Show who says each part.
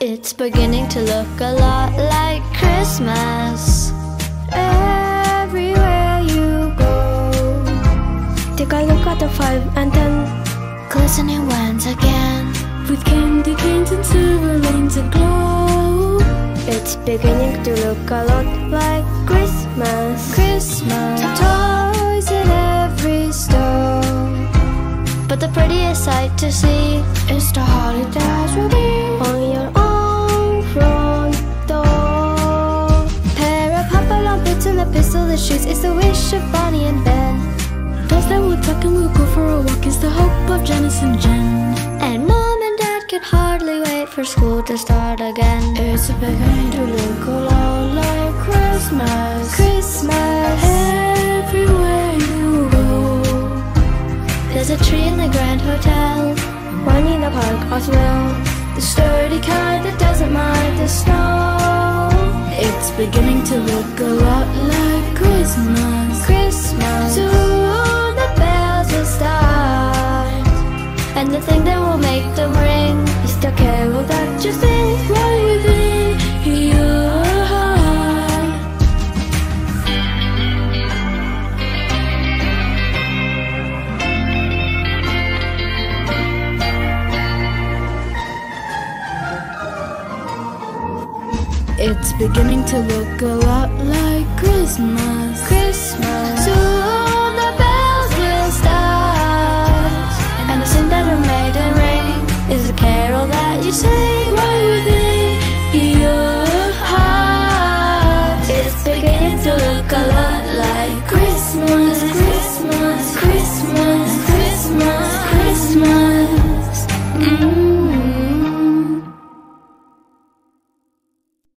Speaker 1: It's beginning to look a lot like Christmas. Everywhere you go.
Speaker 2: Take a look at the five and ten.
Speaker 1: Glistening once again.
Speaker 3: With candy canes and silver lanes aglow
Speaker 2: It's beginning to look a lot like Christmas.
Speaker 1: Christmas sight to see
Speaker 2: Is the holidays will be. On your own front door. Pair of hop-along boots and a pistol that shoots It's the wish of Bonnie and Ben.
Speaker 3: Dolls that will tuck and we'll go for a walk Is the hope of Janice and Jen.
Speaker 1: And mom and dad can hardly wait for school to start again.
Speaker 2: It's beginning to look a lot like Christmas
Speaker 1: There's a tree in the Grand Hotel
Speaker 2: One in the park as well.
Speaker 1: The sturdy kind that doesn't mind the snow.
Speaker 3: It's beginning to look a lot like Christmas.
Speaker 1: Christmas.
Speaker 2: Soon the bells will start
Speaker 1: And the thing that will make them ring
Speaker 2: Is the carol that you sing
Speaker 3: It's beginning to look a lot like Christmas.
Speaker 1: Christmas.
Speaker 2: Soon the bells will start.
Speaker 1: And the thing that will make them ring Is the carol that you sing
Speaker 3: within your heart.
Speaker 1: It's beginning to look a lot like Christmas. Christmas. Christmas. Christmas. Christmas. Mm